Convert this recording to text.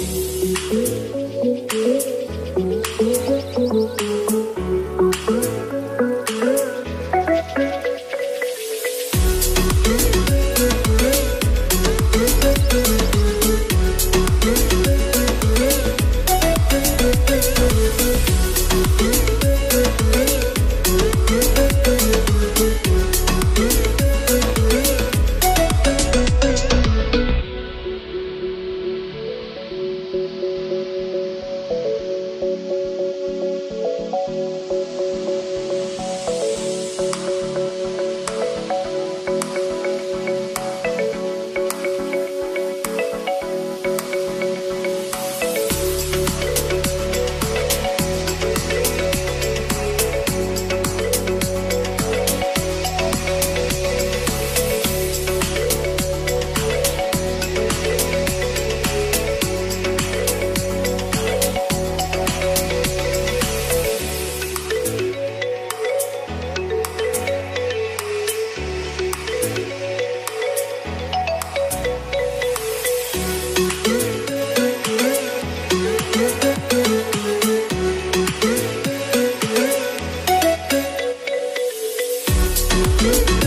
Thank Música